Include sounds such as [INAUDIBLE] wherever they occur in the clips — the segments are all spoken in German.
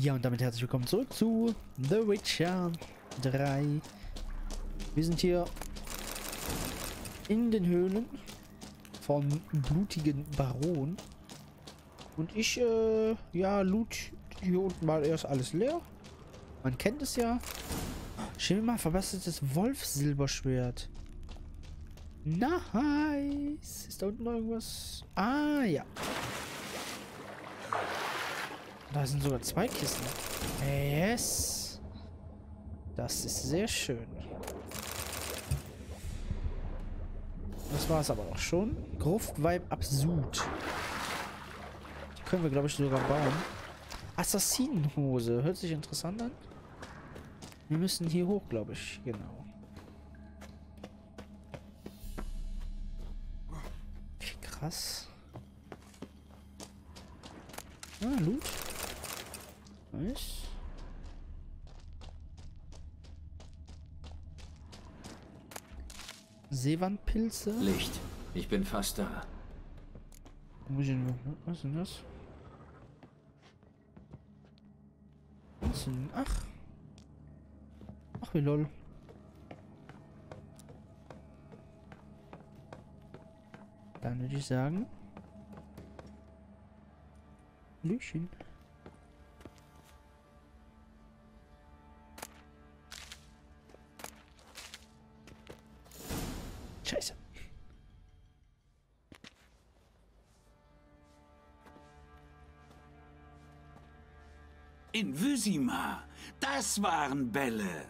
Ja, und damit herzlich willkommen zurück zu The Witcher 3. Wir sind hier in den Höhlen vom blutigen Baron. Und ich, äh, ja, loot hier unten mal erst alles leer. Man kennt es ja. Schimmer verbessertes Wolfsilberschwert. Nice. Ist da unten noch irgendwas? Ah, ja. Da sind sogar zwei Kisten. Yes. Das ist sehr schön. Das war es aber auch schon. Gruftweib Absud. Die können wir, glaube ich, sogar bauen. Assassinenhose. Hört sich interessant an. Wir müssen hier hoch, glaube ich. Genau. Krass. Ah, Loot. Nice. Seewandpilze. Licht. Ich bin fast da. Was ist denn das? Was ist denn? Ach. Ach, wie lol. Dann würde ich sagen. Lüchen. In Wysima. Das waren Bälle.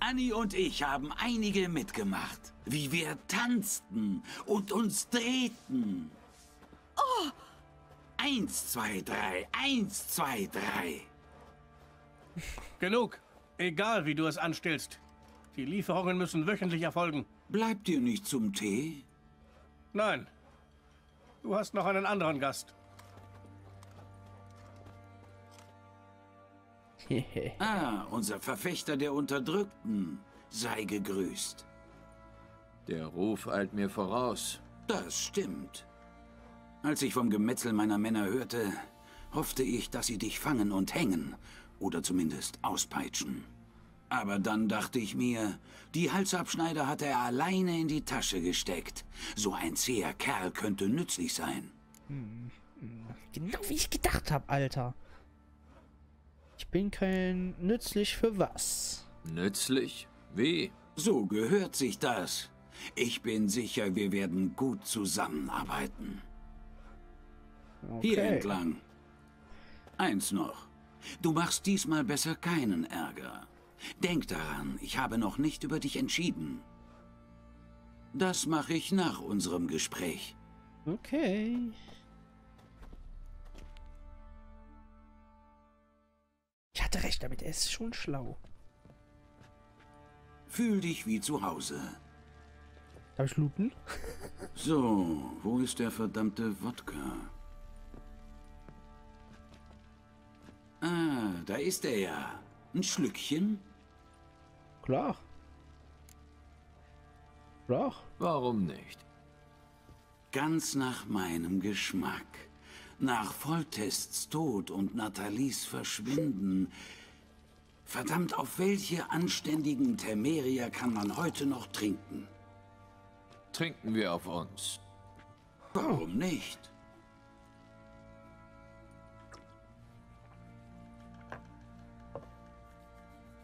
Annie und ich haben einige mitgemacht. Wie wir tanzten und uns drehten. Oh! Eins, zwei, drei. Eins, zwei, drei. [LAUGHS] Genug. Egal, wie du es anstellst. Die Lieferungen müssen wöchentlich erfolgen. Bleibt ihr nicht zum Tee? Nein. Du hast noch einen anderen Gast. [LAUGHS] ah, unser Verfechter der Unterdrückten. Sei gegrüßt. Der Ruf eilt mir voraus. Das stimmt. Als ich vom Gemetzel meiner Männer hörte, hoffte ich, dass sie dich fangen und hängen. Oder zumindest auspeitschen. Aber dann dachte ich mir, die Halsabschneider hat er alleine in die Tasche gesteckt. So ein zäher Kerl könnte nützlich sein. Hm. Genau wie ich gedacht habe, Alter. Ich bin kein nützlich für was. Nützlich? Wie? So gehört sich das. Ich bin sicher, wir werden gut zusammenarbeiten. Okay. Hier entlang. Eins noch. Du machst diesmal besser keinen Ärger. Denk daran, ich habe noch nicht über dich entschieden. Das mache ich nach unserem Gespräch. Okay. Ich hatte recht damit, er ist schon schlau. Fühl dich wie zu Hause. Darf ich looten? so, wo ist der verdammte Wodka? Ah, da ist er ja. Ein Schlückchen? Klar. Klar. Warum nicht? Ganz nach meinem Geschmack. Nach Volltests Tod und Nathalies Verschwinden. Verdammt, auf welche anständigen Temerier kann man heute noch trinken? Trinken wir auf uns. Warum nicht?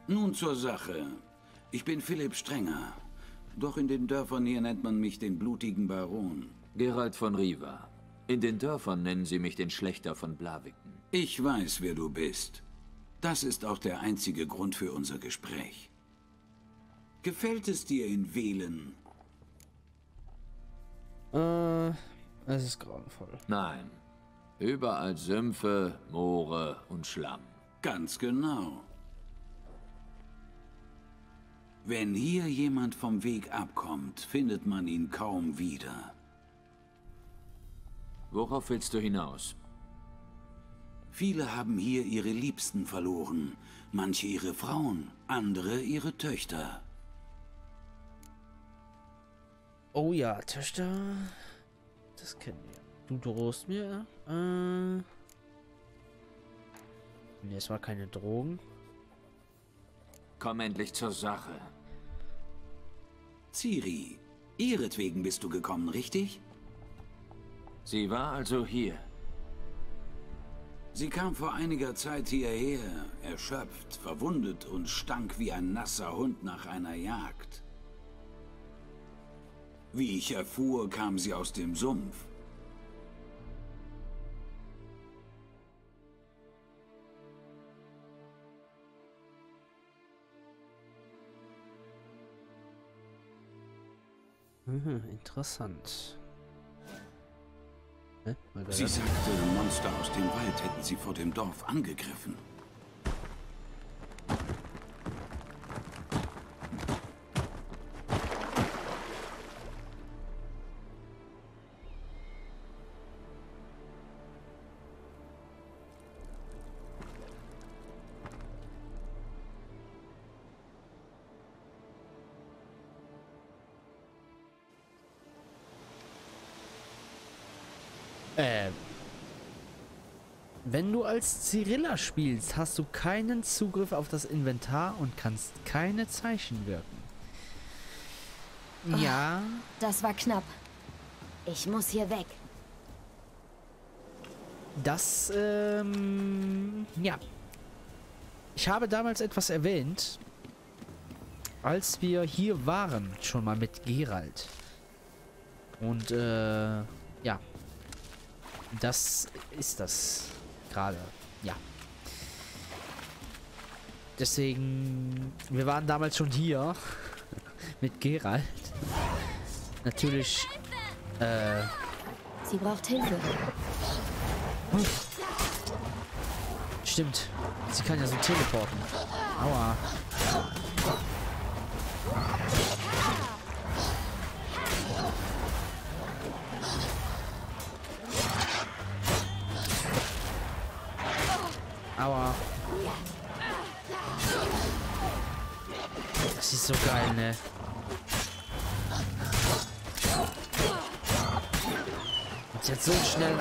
Nun zur Sache. Ich bin Philipp Strenger. Doch in den Dörfern hier nennt man mich den blutigen Baron. Gerald von Riva. In den Dörfern nennen sie mich den Schlechter von Blaviken. Ich weiß, wer du bist. Das ist auch der einzige Grund für unser Gespräch. Gefällt es dir in Wählen? Äh, es ist grauenvoll. Nein. Überall Sümpfe, Moore und Schlamm. Ganz genau. Wenn hier jemand vom Weg abkommt, findet man ihn kaum wieder. Worauf willst du hinaus? Viele haben hier ihre Liebsten verloren. Manche ihre Frauen, andere ihre Töchter. Oh ja, Töchter. Das kennen wir. Du drohst mir. Äh Nee, es war keine Drogen. Komm endlich zur Sache. Ciri, ihretwegen bist du gekommen, richtig? Sie war also hier. Sie kam vor einiger Zeit hierher, erschöpft, verwundet und stank wie ein nasser Hund nach einer Jagd. Wie ich erfuhr, kam sie aus dem Sumpf. Mhm, interessant. Hä? Sie sagte, Monster aus dem Wald hätten sie vor dem Dorf angegriffen. Äh. Wenn du als Cyrilla spielst, hast du keinen Zugriff auf das Inventar und kannst keine Zeichen wirken. Ja, Das war knapp. Ich muss hier weg. das, ähm, ja. Ich habe damals etwas erwähnt, als wir hier waren, schon mal mit Gerald. Und, äh. Das ist das gerade, ja. Deswegen, wir waren damals schon hier [LAUGHS] mit Gerald. Natürlich, äh, Sie braucht Hilfe. stimmt. Sie kann ja so teleporten. Aua. Aua.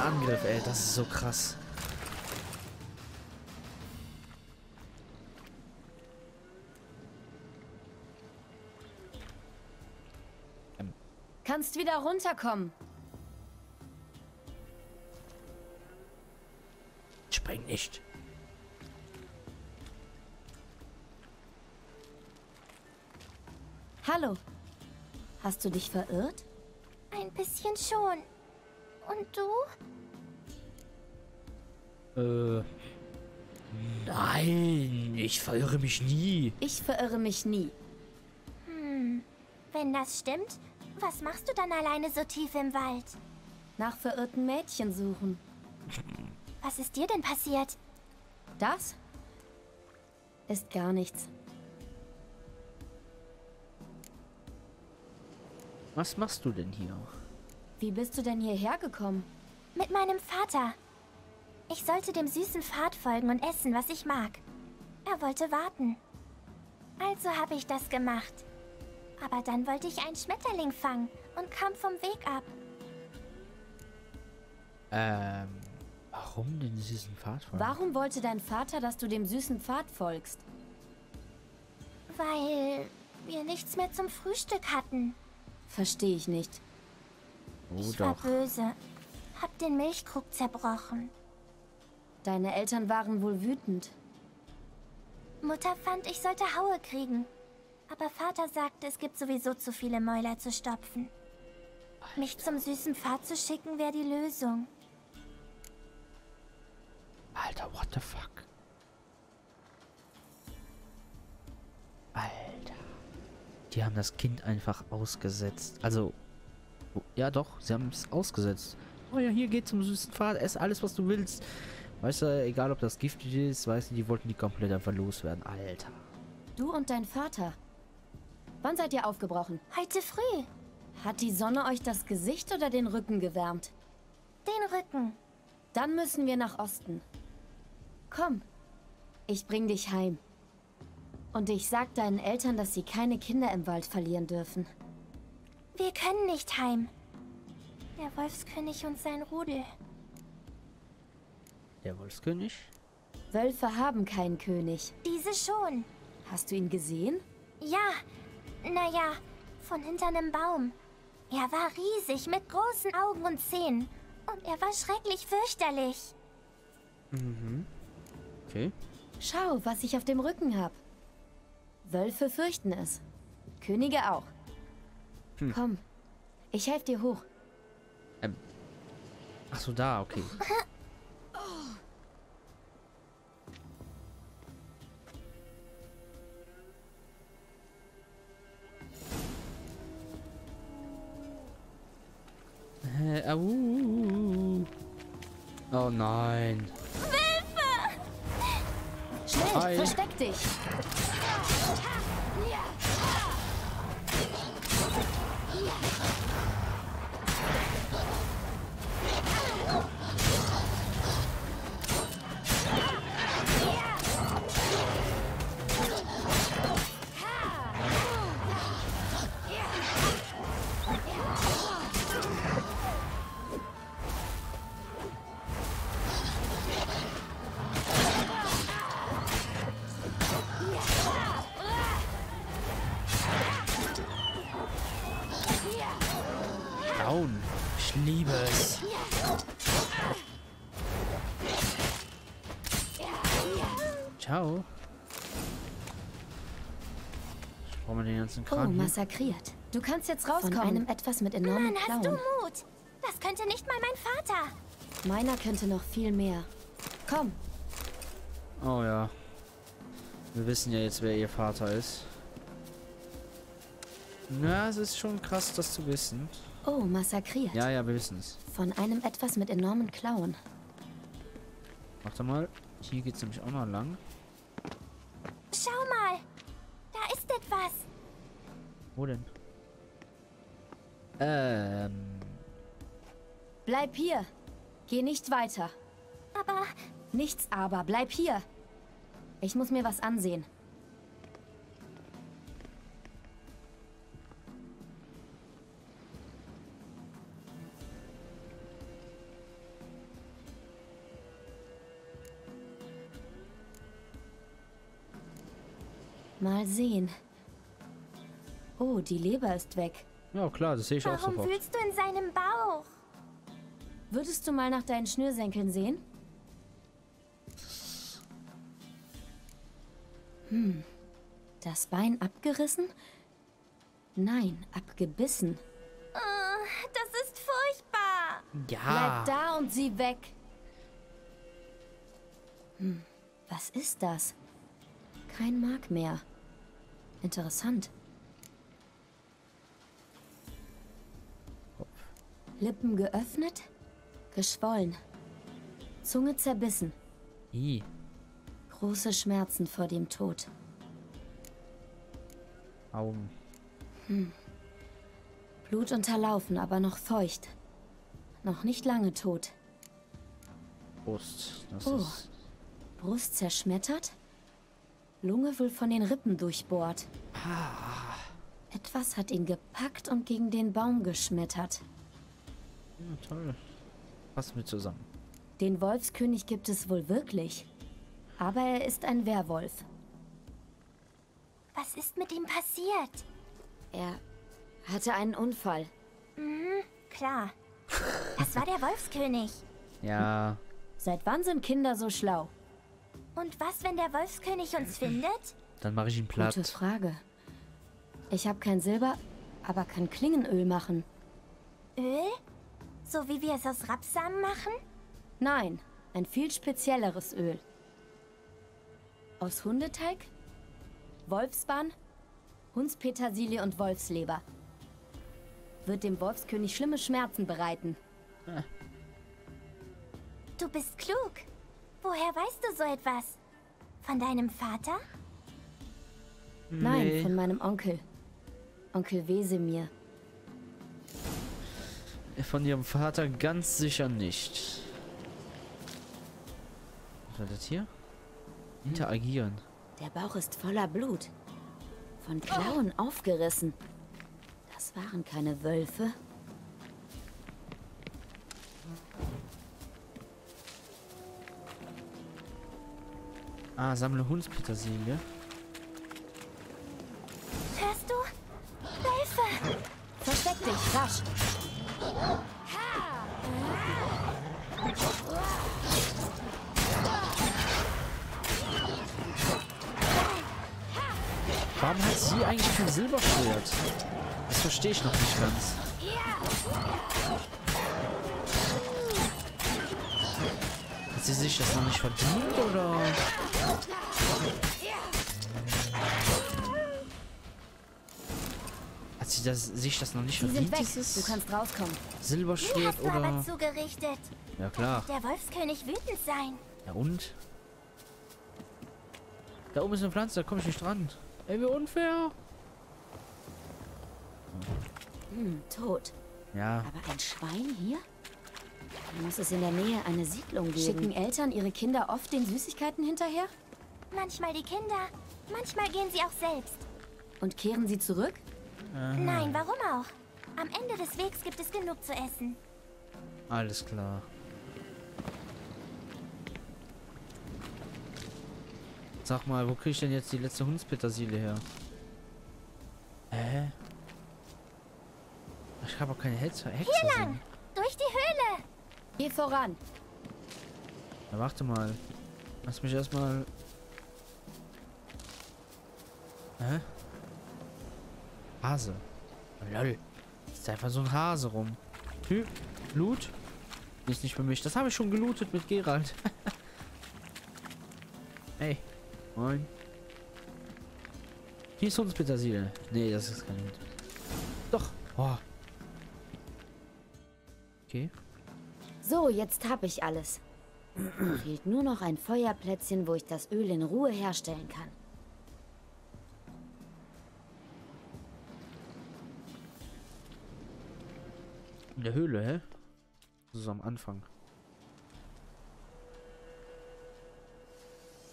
Angriff, ey. Das ist so krass. Kannst wieder runterkommen. Spring nicht. Hallo. Hast du dich verirrt? Ein bisschen schon. Und du? Äh. Nein, ich verirre mich nie. Ich verirre mich nie. Wenn das stimmt, was machst du dann alleine so tief im Wald? Nach verirrten Mädchen suchen. Was ist dir denn passiert? Das ist gar nichts. Was machst du denn hier? Wie bist du denn hierher gekommen? Mit meinem Vater. Ich sollte dem süßen Pfad folgen und essen, was ich mag. Er wollte warten. Also habe ich das gemacht. Aber dann wollte ich einen Schmetterling fangen und kam vom Weg ab. Ähm, warum denn diesen Pfad folgen? Warum wollte dein Vater, dass du dem süßen Pfad folgst? Weil wir nichts mehr zum Frühstück hatten. Verstehe ich nicht. Oh ich war doch. böse. Hab den Milchkrug zerbrochen. Deine Eltern waren wohl wütend. Mutter fand, ich sollte Haue kriegen. Aber Vater sagte, es gibt sowieso zu viele Mäuler zu stopfen. Mich zum süßen Pfad zu schicken wäre die Lösung. Alter, what the fuck? Alter. Die haben das Kind einfach ausgesetzt. Also, ja doch, sie haben es ausgesetzt. Oh ja, hier geht's zum süßen Pfad, ess alles, was du willst. Weißt du, egal ob das giftig ist, weißt du, die wollten die komplett einfach loswerden. Alter. Du und dein Vater. Wann seid ihr aufgebrochen? Heute früh. Hat die Sonne euch das Gesicht oder den Rücken gewärmt? Den Rücken. Dann müssen wir nach Osten. Komm, ich bring dich heim. Und ich sag deinen Eltern, dass sie keine Kinder im Wald verlieren dürfen. Wir können nicht heim. Der Wolfskönig und sein Rudel. Der Wolfskönig? Wölfe haben keinen König. Diese schon. Hast du ihn gesehen? Ja, naja, von hinter einem Baum. Er war riesig mit großen Augen und Zähnen. Und er war schrecklich fürchterlich. Okay. Schau, was ich auf dem Rücken hab. Wölfe fürchten es. Könige auch. Komm, ich helfe dir hoch. Ach so, da, okay. [LAUGHS] Hä, au. Oh nein. Schnell, Hi. versteck dich. Down. Ich brauche mal den ganzen Oh, Kram hier. massakriert. Du kannst jetzt rauskommen. Von einem etwas mit enormen Mann, hast du Klauen. Mut? Das könnte nicht mal mein Vater. Meiner könnte noch viel mehr. Komm, Oh ja. Wir wissen ja jetzt, wer ihr Vater ist. Na, es ist schon krass, das zu wissen. oh, massakriert. Ja, ja, wir wissen es. Von einem etwas mit enormen Klauen. Warte mal. Hier geht's nämlich auch noch lang. Wo denn? Ähm. Bleib hier. Geh nicht weiter. Aber Nichts aber, bleib hier. Ich muss mir was ansehen. Mal sehen. Oh, die Leber ist weg. Ja, klar, das sehe ich auch warum sofort. wühlst du in seinem Bauch? Würdest du mal nach deinen Schnürsenkeln sehen? Hm. Das Bein abgerissen? Nein, abgebissen. Oh, das ist furchtbar. Ja. Bleib da und sieh weg. Hm, was ist das? Kein Mark mehr. Interessant. Lippen geöffnet, geschwollen. Zunge zerbissen. I. Große Schmerzen vor dem Tod. Augen. Blut unterlaufen, aber noch feucht. Noch nicht lange tot. Brust. Das Oh. ist. Brust zerschmettert? Lunge wohl von den Rippen durchbohrt. Etwas hat ihn gepackt und gegen den Baum geschmettert. Ja, toll. Passen wir zusammen. Den Wolfskönig gibt es wohl wirklich. Aber er ist ein Werwolf. Was ist mit ihm passiert? Er hatte einen Unfall. Klar. Das war der Wolfskönig. Ja. Seit wann sind Kinder so schlau? Und was, wenn der Wolfskönig uns findet? Dann mache ich ihn platt. Gute Frage. Ich habe kein Silber, aber kann Klingenöl machen. Öl? So wie wir es aus Rapsamen machen? Nein, ein viel spezielleres Öl. Aus Hundeteig, Wolfsbahn, Hundspetersilie und Wolfsleber. Wird dem Wolfskönig schlimme Schmerzen bereiten. Du bist klug. Woher weißt du so etwas? Von deinem Vater? Nein, Nee. von meinem Onkel. Onkel Wesemir. Von ihrem Vater ganz sicher nicht. Was war das hier? Interagieren. Der Bauch ist voller Blut. Von Klauen aufgerissen. Das waren keine Wölfe. Ah, sammle Hundspetersilie. Hat sie sich das noch nicht verdient, oder? Hat sie das, sich das noch nicht verdient, weg. dieses Du kannst rauskommen. Silberschwert, oder? zugerichtet. Ja, klar. Der Wolfskönig wütend sein. Ja, und? Da oben ist eine Pflanze, da komme ich nicht dran. Ey, wie unfair. Hm, tot. Ja, Aber ein Schwein hier? Da muss es in der Nähe eine Siedlung geben. Schicken Eltern ihre Kinder oft den Süßigkeiten hinterher? Manchmal die Kinder, manchmal gehen sie auch selbst. Und kehren sie zurück? Nein, warum auch? Am Ende des Wegs gibt es genug zu essen. alles klar. Sag mal, wo krieg ich denn jetzt die letzte Hundspetersilie her? Hä? Ich habe auch keine Hexe. Hexe Hier sehen. lang, durch die Höhle. Geh voran. Ja, warte mal. Lass mich erstmal. Hä? Hase. Lol. Ist einfach so ein Hase rum. Hü. Loot? Ist nicht für mich. Das habe ich schon gelootet mit Gerald. [LAUGHS] Ey. Moin. Hier ist uns Petersilie. Nee, das ist kein Loot. Doch. Oh. Okay. So, jetzt hab ich alles. Fehlt nur noch ein Feuerplätzchen, wo ich das Öl in Ruhe herstellen kann. In der Höhle, hä? So am Anfang.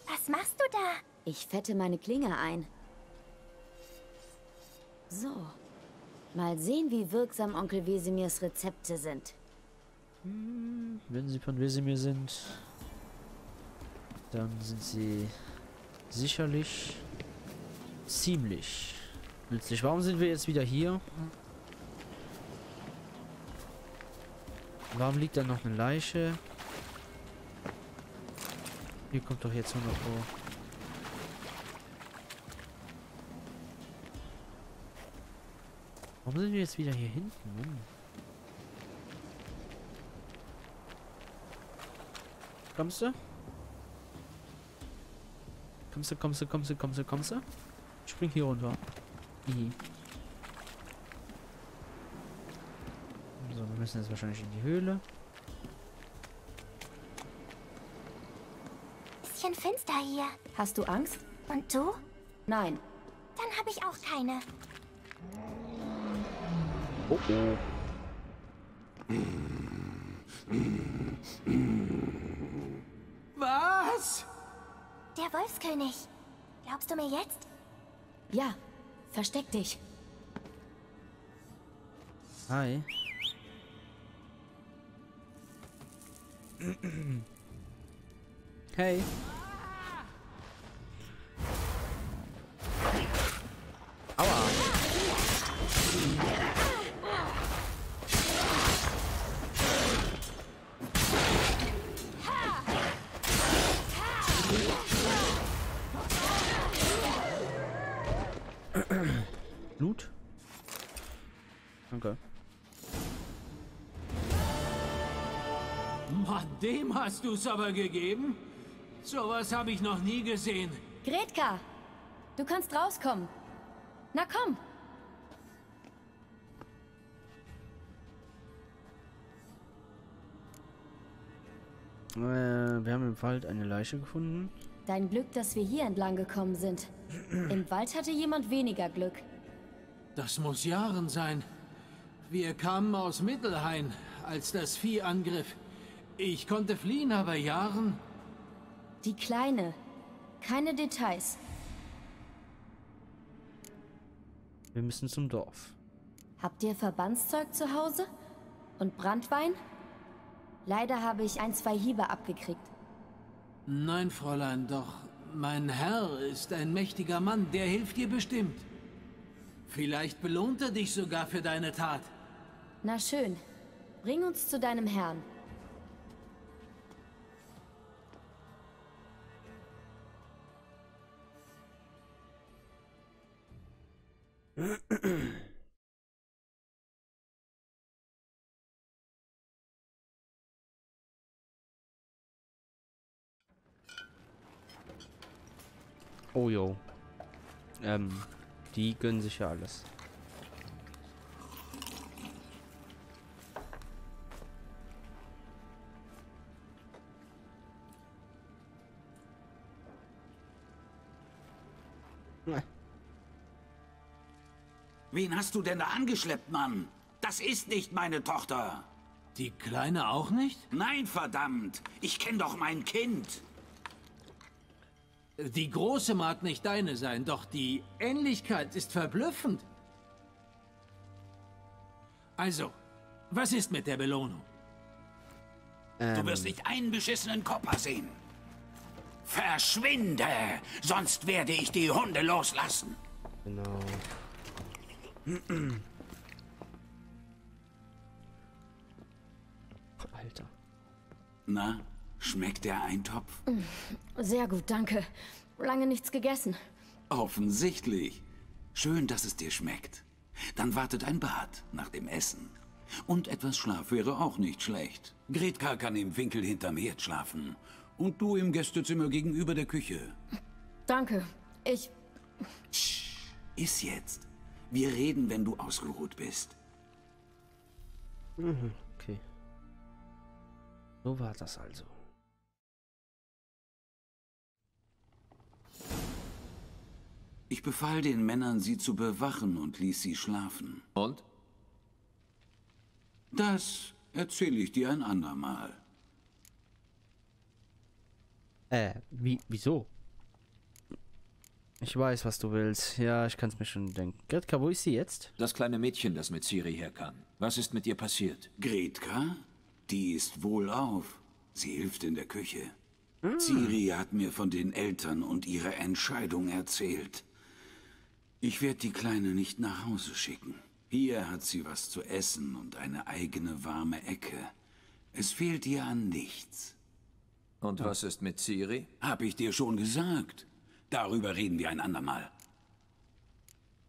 Was machst du da? Ich fette meine Klinge ein. So. Mal sehen, wie wirksam Onkel Wesemirs Rezepte sind. Wenn sie von Wesemir sind, dann sind sie sicherlich ziemlich nützlich. Warum sind wir jetzt wieder hier? Warum liegt da noch eine Leiche? Hier kommt doch jetzt 100 Pro. Warum sind wir jetzt wieder hier hinten? Hm. Kommst du? Kommst du, kommst du, kommst du, kommst du, kommst du? Spring hier runter. Ihi. So, wir müssen jetzt wahrscheinlich in die Höhle. Bisschen finster hier. Hast du Angst? Und du? Nein. Dann habe ich auch keine. Oh oh. Was? Der Wolfskönig. Glaubst du mir jetzt? Ja, versteck dich. Hi. [CLEARS THROAT] Hey. Blut? Danke. Mann, dem hast du's aber gegeben? Sowas habe ich noch nie gesehen. Gretka, du kannst rauskommen. Na komm. Äh, wir haben im Wald eine Leiche gefunden. Dein Glück, dass wir hier entlang gekommen sind. Im Wald hatte jemand weniger Glück. Das muss Jahren sein. Wir kamen aus Mittelhain, als das Vieh angriff. Ich konnte fliehen, aber Jahren... Die Kleine. Keine Details. Wir müssen zum Dorf. Habt ihr Verbandszeug zu Hause? Und Brandwein? Leider habe ich ein, zwei Hiebe abgekriegt. Nein, Fräulein, doch Mein Herr ist ein mächtiger Mann, der hilft dir bestimmt. Vielleicht belohnt er dich sogar für deine Tat. Na schön. Bring uns zu deinem Herrn. Oh jo. Ähm, die gönnen sich ja alles. Wen hast du denn da angeschleppt, Mann? Das ist nicht meine Tochter. Die Kleine auch nicht? Nein, verdammt. Ich kenne doch mein Kind. Die Große mag nicht deine sein, doch die Ähnlichkeit ist verblüffend. Also, was ist mit der Belohnung? Du wirst nicht einen beschissenen Kopper sehen. Verschwinde, sonst werde ich die Hunde loslassen. Genau. Alter. Na, schmeckt der Eintopf? Sehr gut, danke. Lange nichts gegessen. Offensichtlich. Schön, dass es dir schmeckt. Dann wartet ein Bad nach dem Essen. Und etwas Schlaf wäre auch nicht schlecht. Gretka kann im Winkel hinterm Herd schlafen. Und du im Gästezimmer gegenüber der Küche. Danke. Ich... Iss jetzt. Wir reden, wenn du ausgeruht bist. Okay. So war das also. Ich befahl den Männern, sie zu bewachen und ließ sie schlafen. Und? Das erzähle ich dir ein andermal. Äh, wie, wieso? Ich weiß, was du willst. Ja, ich kann es mir schon denken. Gretka, wo ist sie jetzt? Das kleine Mädchen, das mit Ciri herkam. Was ist mit ihr passiert? Gretka? Die ist wohlauf. Sie hilft in der Küche. Ciri hat mir von den Eltern und ihrer Entscheidung erzählt. Ich werde die Kleine nicht nach Hause schicken. Hier hat sie was zu essen und eine eigene warme Ecke. Es fehlt ihr an nichts. Und was ist mit Ciri? Hab ich dir schon gesagt. Darüber reden wir ein andermal.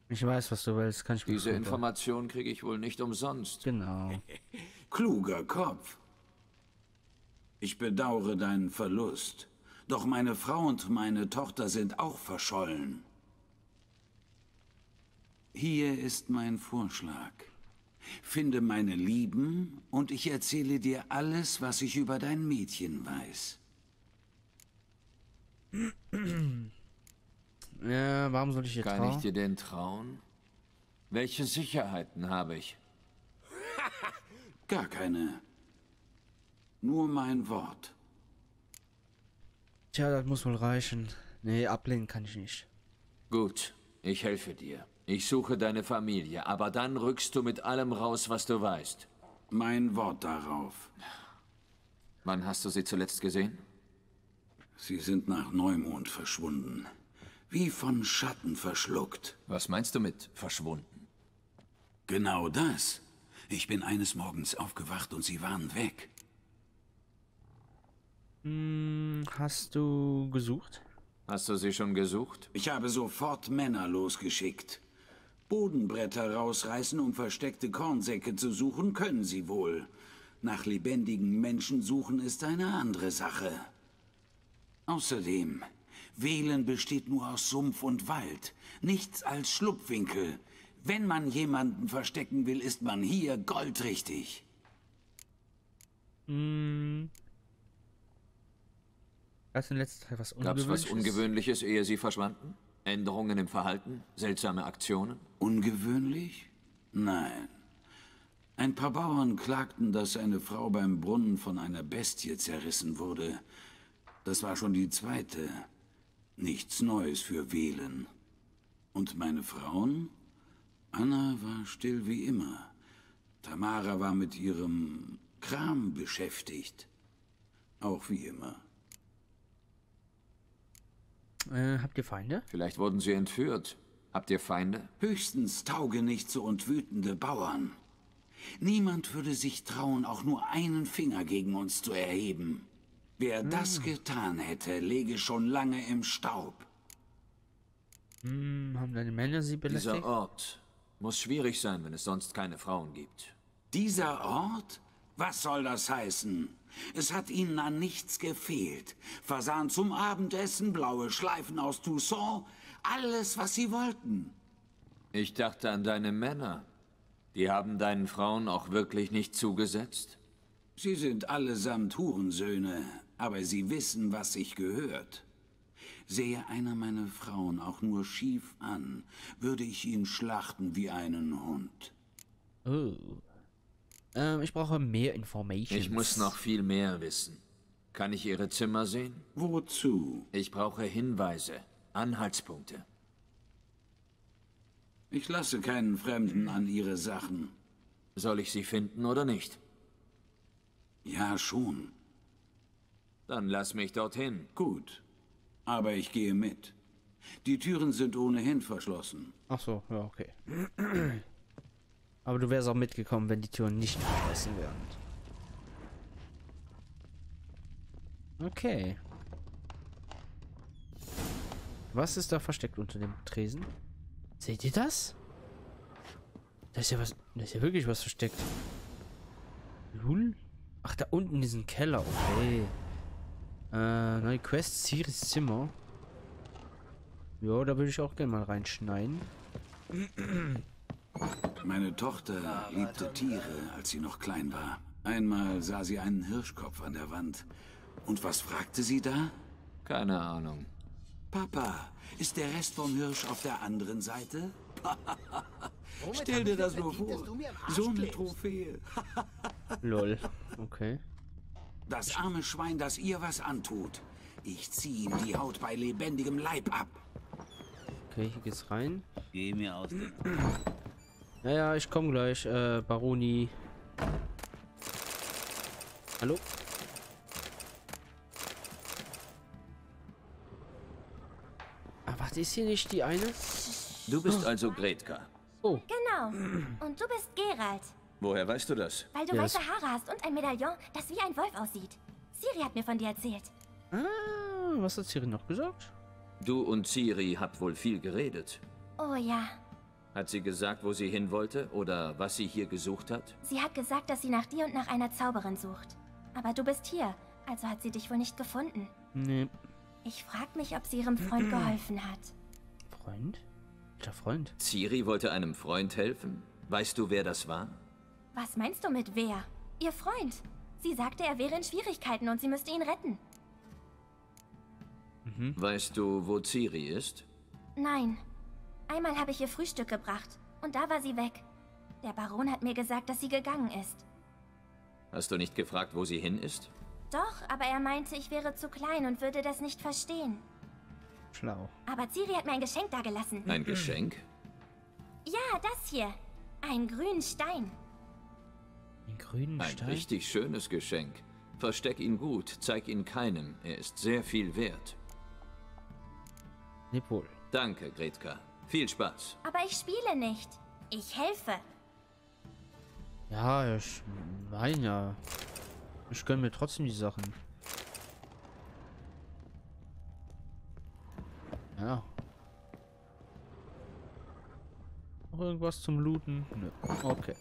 Ich weiß, was du willst. Kann ich Diese Information kriege ich wohl nicht umsonst. Genau. [LAUGHS] Kluger Kopf. Ich bedauere deinen Verlust. Doch meine Frau und meine Tochter sind auch verschollen. Hier ist mein Vorschlag. Finde meine Lieben und ich erzähle dir alles, was ich über dein Mädchen weiß. [CLEARS THROAT] Ja, warum soll ich ihr Kann ich trauen? dir denn trauen? Welche Sicherheiten habe ich? [LAUGHS] Gar keine. Nur mein Wort. Tja, das muss wohl reichen. Nee, ablehnen kann ich nicht. Gut, ich helfe dir. Ich suche deine Familie, aber dann rückst du mit allem raus, was du weißt. Mein Wort darauf. Wann hast du sie zuletzt gesehen? Sie sind nach Neumond verschwunden. Wie von Schatten verschluckt. Was meinst du mit verschwunden? Genau das. Ich bin eines Morgens aufgewacht und sie waren weg. Hm, hast du gesucht? Hast du sie schon gesucht? Ich habe sofort Männer losgeschickt. Bodenbretter rausreißen, um versteckte Kornsäcke zu suchen, können sie wohl. Nach lebendigen Menschen suchen ist eine andere Sache. Außerdem, Wählen besteht nur aus Sumpf und Wald, nichts als Schlupfwinkel. Wenn man jemanden verstecken will, ist man hier goldrichtig. Hm. Gab es in letzter Zeit was Gab's Ungewöhnliches? was Ungewöhnliches, ehe sie verschwanden? Änderungen im Verhalten? Seltsame Aktionen? Ungewöhnlich? Nein. Ein paar Bauern klagten, dass eine Frau beim Brunnen von einer Bestie zerrissen wurde. Das war schon die zweite. Nichts Neues für Wählen. Und meine Frauen? Anna war still wie immer. Tamara war mit ihrem Kram beschäftigt. Auch wie immer. Äh, habt ihr Feinde? Vielleicht wurden sie entführt. Habt ihr Feinde? Höchstens taugenichtse und wütende Bauern. Niemand würde sich trauen, auch nur einen Finger gegen uns zu erheben. Wer das getan hätte, läge schon lange im Staub. Hm, haben deine Männer sie belästigt? Dieser Ort muss schwierig sein, wenn es sonst keine Frauen gibt. Dieser Ort? Was soll das heißen? Es hat ihnen an nichts gefehlt. Versahen zum Abendessen, blaue Schleifen aus Toussaint, alles, was sie wollten. Ich dachte an deine Männer. Die haben deinen Frauen auch wirklich nicht zugesetzt? Sie sind allesamt Hurensöhne, aber sie wissen, was sich gehört. Sähe einer meine Frauen auch nur schief an, würde ich ihn schlachten wie einen Hund. Oh. Ähm, ich brauche mehr Informationen. Ich muss noch viel mehr wissen. Kann ich ihre Zimmer sehen? Wozu? Ich brauche Hinweise, Anhaltspunkte. Ich lasse keinen Fremden an ihre Sachen. Soll ich sie finden oder nicht? Ja, schon. Dann lass mich dorthin. Gut. Aber ich gehe mit. Die Türen sind ohnehin verschlossen. Ach so, ja, okay. Aber du wärst auch mitgekommen, wenn die Türen nicht verschlossen wären. Okay. Was ist da versteckt unter dem Tresen? Seht ihr das? Da ist ja was. Da ist ja wirklich was versteckt. Lul? Ach, da unten in diesem Keller. Okay. Äh, neue Quest, Siris Zimmer. Ja, da würde ich auch gerne mal reinschneiden. [CLEARS THROAT] Meine Tochter liebte Tiere, als sie noch klein war. Einmal sah sie einen Hirschkopf an der Wand. Und was fragte sie da? Keine Ahnung. Papa, ist der Rest vom Hirsch auf der anderen Seite? [LAUGHS] Stell dir das nur vor. So eine Trophäe. [LAUGHS] Lol. Okay. Das arme Schwein, das ihr was antut. Ich zieh ihm die Haut bei lebendigem Leib ab. Okay, hier geht's rein. Geh mir aus dem... [CLEARS THROAT] Ja, ja, ich komme gleich, äh, Baroni. Hallo? Ah, warte, ist hier nicht die eine? Du bist also Gretka. Oh, Genau. Und du bist Gerald, Woher weißt du das? weil du Ja, weiße Haare hast und ein Medaillon, das wie ein Wolf aussieht. Siri hat mir von dir erzählt. ah, was hat Siri noch gesagt? Du und Ciri habt wohl viel geredet. Oh ja. Hat sie gesagt, wo sie hin wollte oder was sie hier gesucht hat? Sie hat gesagt, dass sie nach dir und nach einer Zauberin sucht. Aber du bist hier, also hat sie dich wohl nicht gefunden. Nee, Ich frag mich, ob sie ihrem Freund [CLEARS THROAT] geholfen hat. Freund? Welcher Freund? Ciri wollte einem Freund helfen? Weißt du, wer das war? Was meinst du mit wer? Ihr Freund. Sie sagte, er wäre in Schwierigkeiten und sie müsste ihn retten. Weißt du, wo Ciri ist? Nein. Einmal habe ich ihr Frühstück gebracht und da war sie weg. Der Baron hat mir gesagt, dass sie gegangen ist. Hast du nicht gefragt, wo sie hin ist? Doch, aber er meinte, ich wäre zu klein und würde das nicht verstehen. Schlau. Aber Ciri hat mir ein Geschenk dagelassen. Ein Geschenk? Ja, das hier. Einen grünen Stein. Den grünen Ein Stein? richtig schönes Geschenk. Versteck ihn gut, zeig ihn keinem. Er ist sehr viel wert. Nee, wohl. Danke, Gretka. Viel Spaß. Aber ich spiele nicht. Ich helfe. Ja, ich meine ja. Ich gönne mir trotzdem die Sachen. Ja. Noch irgendwas zum Looten? Nö. Okay.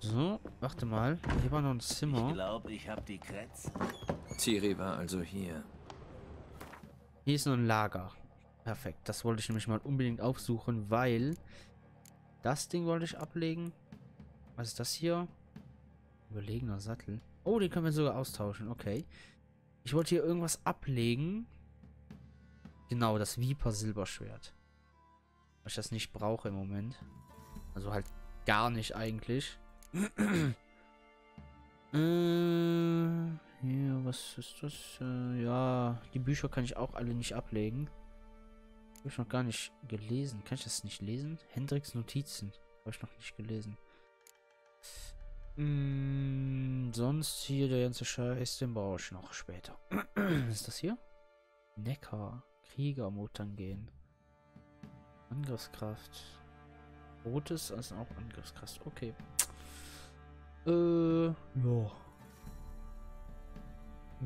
So, warte mal. Hier war noch ein Ich Zimmer. glaube, ich habe die Kretz. Ciri war also hier. Hier ist noch ein Lager. Perfekt. Das wollte ich nämlich mal unbedingt aufsuchen, weil das Ding wollte ich ablegen. Was ist das hier? Überlegener Sattel. Oh, den können wir sogar austauschen. Okay. Ich wollte hier irgendwas ablegen. Genau, das Viper Silberschwert. Weil ich das nicht brauche im Moment. Also halt gar nicht eigentlich. [CLEARS THROAT] äh, hier, was ist das? Äh, ja, die Bücher kann ich auch alle nicht ablegen. Habe ich noch gar nicht gelesen. Kann ich das nicht lesen? Hendricks Notizen. Habe ich noch nicht gelesen. Mm, sonst hier der ganze Scheiß, den brauche ich noch später. [CLEARS THROAT] ist das hier? Neckar. Krieger, Mutangen. Angriffskraft. Rotes ist auch Angriffskraft. Okay. Äh, ja.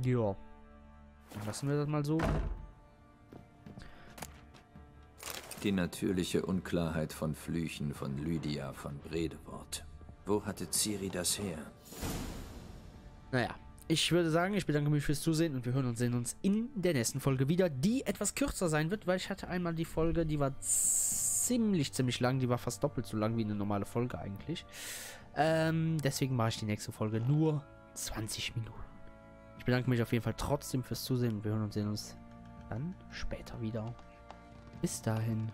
Ja. Dann lassen wir das mal so. Die natürliche Unklarheit von Flüchen von Lydia von Bredewort. Wo hatte Ciri das her? Naja, ich würde sagen, ich bedanke mich fürs Zusehen und wir hören und sehen uns in der nächsten Folge wieder, die etwas kürzer sein wird, weil ich hatte einmal die Folge, die war ziemlich, ziemlich lang, die war fast doppelt so lang wie eine normale Folge eigentlich. Ähm, deswegen mache ich die nächste Folge nur 20 Minuten. Ich bedanke mich auf jeden Fall trotzdem fürs Zusehen und wir hören und sehen uns dann später wieder. Bis dahin.